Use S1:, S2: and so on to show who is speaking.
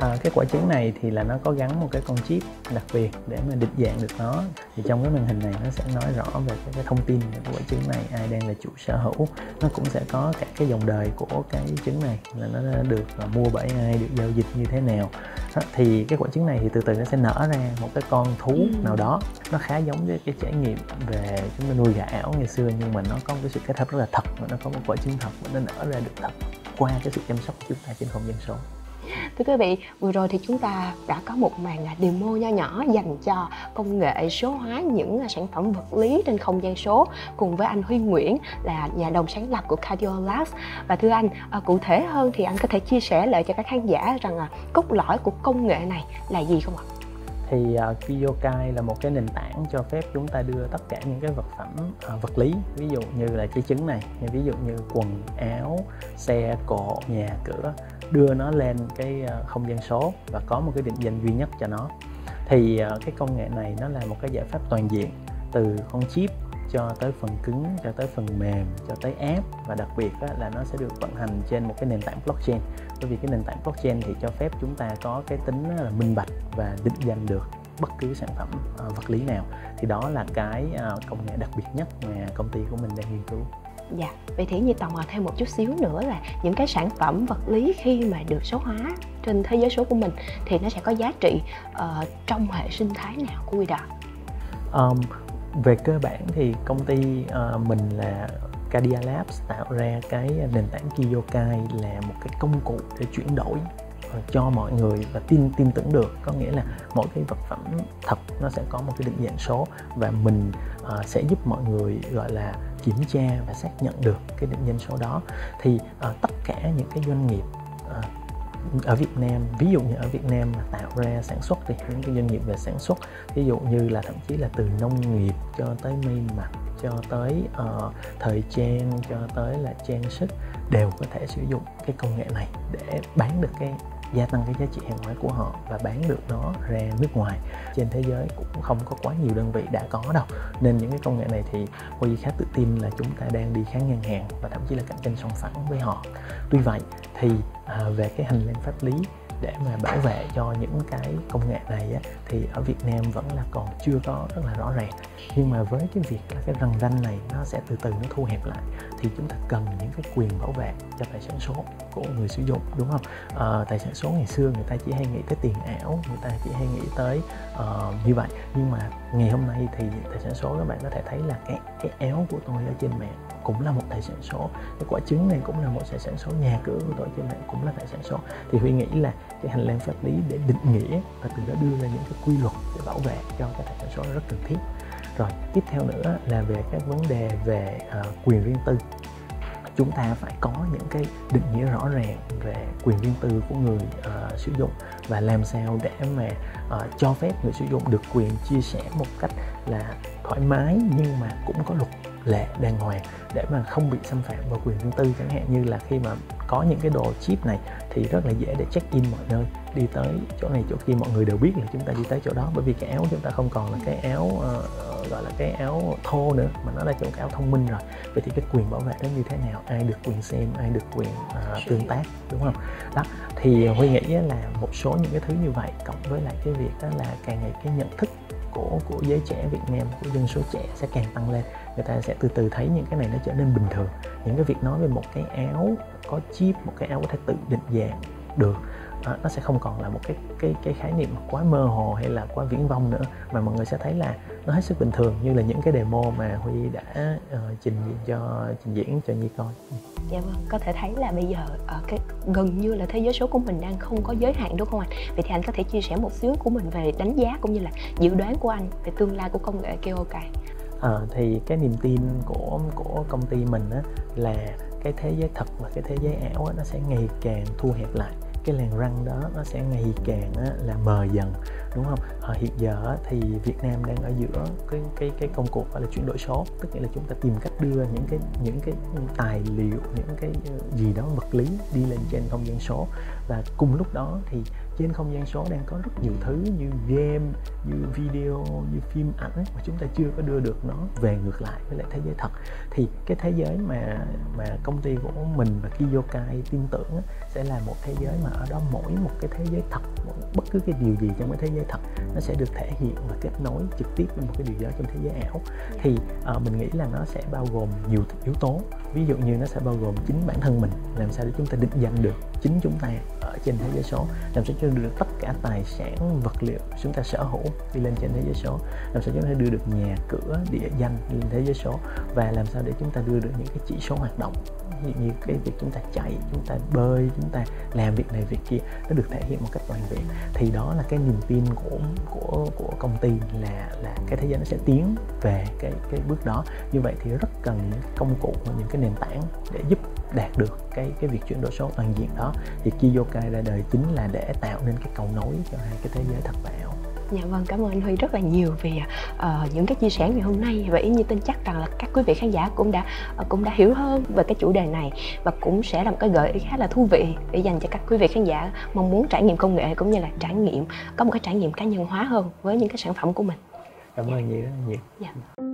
S1: à, cái quả trứng này thì là nó có gắn một cái con chip đặc biệt để mà định dạng được nó. Thì trong cái màn hình này nó sẽ nói rõ về cái, cái thông tin về cái quả trứng này ai đang là chủ sở hữu. Nó cũng sẽ có cả cái dòng đời của cái trứng này là nó được uh, mua bởi ai được giao dịch như thế nào. Đó, thì cái quả trứng này thì từ từ nó sẽ nở ra một cái con thú ừ. nào đó. Nó khá giống với cái trải nghiệm về chúng ta nuôi gà ảo ngày xưa nhưng mà nó có một cái sự kết hợp rất là thật và nó có một quả trứng thật và nó nở ra được thật qua cái sự chăm sóc của chúng ta trên không gian số
S2: thưa quý vị vừa rồi thì chúng ta đã có một màn demo nho nhỏ dành cho công nghệ số hóa những sản phẩm vật lý trên không gian số cùng với anh Huy Nguyễn là nhà đồng sáng lập của Cardio Labs và thưa anh à, cụ thể hơn thì anh có thể chia sẻ lại cho các khán giả rằng à, cốt lõi của công nghệ này là gì không ạ?
S1: thì uh, Kiyokai là một cái nền tảng cho phép chúng ta đưa tất cả những cái vật phẩm uh, vật lý ví dụ như là cái trứng này ví dụ như quần áo xe cộ nhà cửa đưa nó lên cái ờ, không gian số và có một cái định danh duy nhất cho nó. Thì ờ, cái công nghệ này nó là một cái giải pháp toàn diện từ con chip cho tới phần cứng cho tới phần mềm cho tới app và đặc biệt á, là nó sẽ được vận hành trên một cái nền tảng blockchain. Bởi vì cái nền tảng blockchain thì cho phép chúng ta có cái tính là minh bạch và định danh được bất cứ sản phẩm vật lý nào. Thì đó là cái công nghệ đặc biệt nhất mà công ty của mình đang nghiên cứu.
S2: Dạ, vậy thì như tò mò à, thêm một chút xíu nữa là những cái sản phẩm vật lý khi mà được số hóa trên thế giới số của mình thì nó sẽ có giá trị uh, trong hệ sinh thái nào của Quy
S1: Um, về cơ bản thì công ty uh, mình là Cadia Labs tạo ra cái nền tảng Kiyokai là một cái công cụ để chuyển đổi ờ, cho mọi người và tin tin tưởng được. Có nghĩa là mỗi cái vật phẩm thật nó sẽ có một cái định dạng số và mình uh, sẽ giúp mọi người gọi là kiểm tra và xác nhận được cái định danh số đó. Thì uh, tất cả những cái doanh nghiệp uh, ở Việt Nam ví dụ như ở Việt Nam mà tạo ra sản xuất thì những cái doanh nghiệp về sản xuất ví dụ như là thậm chí là từ nông nghiệp cho tới may mặc cho tới uh, thời trang cho tới là trang sức đều có thể sử dụng cái công nghệ này để bán được cái gia tăng cái giá trị hàng hóa của họ và bán được nó ra nước ngoài. Trên thế giới cũng không có quá nhiều đơn vị đã có đâu. Nên những cái công nghệ này thì Huy khá tự tin là chúng ta đang đi khá ngang hàng và thậm chí là cạnh tranh song phẳng với họ. Tuy vậy thì à, về cái hành lang pháp lý để mà bảo vệ cho những cái công nghệ này á, thì ở Việt Nam vẫn là còn chưa có rất là rõ ràng. Nhưng mà với cái việc là cái răng ranh này nó sẽ từ từ nó thu hẹp lại thì chúng ta cần những cái quyền bảo vệ cho tài sản số của người sử dụng đúng không? À, tài sản số ngày xưa người ta chỉ hay nghĩ tới tiền ảo người ta chỉ hay nghĩ tới uh, như vậy. Nhưng mà ngày hôm nay thì tài sản số các bạn có thể thấy là cái cái áo của tôi ở trên mạng cũng là một tài sản số. Cái quả trứng này cũng là một tài sản số nhà cửa của tôi trên mạng cũng là tài sản số. Thì huy nghĩ là cái hành lang pháp lý để định nghĩa và từ đó đưa ra những cái quy luật để bảo vệ cho cái tài sản số rất cần thiết. Rồi tiếp theo nữa là về các vấn đề về uh, quyền riêng tư. Chúng ta phải có những cái định nghĩa rõ ràng về quyền riêng tư của người uh, sử dụng và làm sao để mà uh, cho phép người sử dụng được quyền chia sẻ một cách là thoải mái nhưng mà cũng có luật lệ đàng hoàng để mà không bị xâm phạm vào quyền riêng tư chẳng hạn, như là khi mà có những cái đồ chip này thì rất là dễ để check in mọi nơi đi tới chỗ này chỗ kia mọi người đều biết là chúng ta đi tới chỗ đó. Bởi vì cái áo chúng ta không còn là cái áo uh, gọi là cái áo thô nữa mà nó là kiểu cái áo thông minh rồi. Vậy thì cái quyền bảo vệ đó như thế nào? Ai được quyền xem ai được quyền uh, tương tác đúng không? Đó thì huy nghĩ là một số những cái thứ như vậy cộng với lại cái việc đó là càng ngày cái nhận thức của của giới trẻ Việt Nam của dân số trẻ sẽ càng tăng lên. Người ta sẽ từ từ thấy những cái này nó trở nên bình thường. Những cái việc nói về một cái áo có chip một cái áo có thể tự định dàng được. Đó, nó sẽ không còn là một cái cái cái khái niệm quá mơ hồ hay là quá viễn vông nữa mà mọi người sẽ thấy là nó hết sức bình thường như là những cái demo mà huy đã uh, trình cho trình diễn cho nhi coi. Ừ.
S2: Dạ vâng có thể thấy là bây giờ ở cái gần như là thế giới số của mình đang không có giới hạn đúng không anh? Vậy thì anh có thể chia sẻ một xíu của mình về đánh giá cũng như là dự đoán của anh về tương lai của công nghệ KOK
S1: à, thì cái niềm tin của của công ty mình á, là cái thế giới thật và cái thế giới ảo á, nó sẽ ngày càng thu hẹp lại. Cái làn răng đó nó sẽ ngày càng á, là mờ dần đúng không? À, hiện giờ thì Việt Nam đang ở giữa cái cái cái công cuộc gọi là chuyển đổi số tức nghĩa là chúng ta tìm cách đưa những cái những cái tài liệu những cái gì đó vật lý đi lên trên không gian số. Và cùng lúc đó thì trên không gian số đang có rất nhiều thứ như game như video như phim ảnh mà chúng ta chưa có đưa được nó về ngược lại với lại thế giới thật. Thì cái thế giới mà mà công ty của mình và Kiyokai tin tưởng sẽ là một thế giới mà ở đó mỗi một cái thế giới thật bất cứ cái điều gì trong cái thế giới thật nó sẽ được thể hiện và kết nối trực tiếp với một cái điều đó trong thế giới ảo. Thì uh, mình nghĩ là nó sẽ bao gồm nhiều yếu tố. Ví dụ như nó sẽ bao gồm chính bản thân mình làm sao để chúng ta định danh được chính chúng ta ở trên thế giới số làm sao cho được tất cả tài sản, vật liệu chúng ta sở hữu đi lên trên thế giới số. Làm sao chúng ta đưa được nhà, cửa, địa danh lên thế giới số? Và làm sao để chúng ta đưa được những cái chỉ số hoạt động? Như như cái việc chúng ta chạy, chúng ta bơi, chúng ta làm việc này, việc kia, nó được thể hiện một cách toàn diện thì đó là cái niềm tin của của của công ty là là cái thế giới nó sẽ tiến về cái cái bước đó. Như vậy thì rất cần những công cụ và những cái nền tảng để giúp đạt được cái cái việc chuyển đổi số toàn diện đó thì Kiyokai ra đời chính là để tạo nên cái cầu nối cho hai cái thế giới thật và ảo
S2: Dạ vâng, cảm ơn anh Huy rất là nhiều về uh, những cái chia sẻ ngày hôm nay và ý như tin chắc rằng là các quý vị khán giả cũng đã uh, cũng đã hiểu hơn về cái chủ đề này và cũng sẽ là một cái gợi ý khá là thú vị để dành cho các quý vị khán giả mong muốn trải nghiệm công nghệ cũng như là trải nghiệm có một cái trải nghiệm cá nhân hóa hơn với những cái sản phẩm của mình.
S1: Cảm ơn dạ. nhiều rất là nhiều.
S2: Dạ.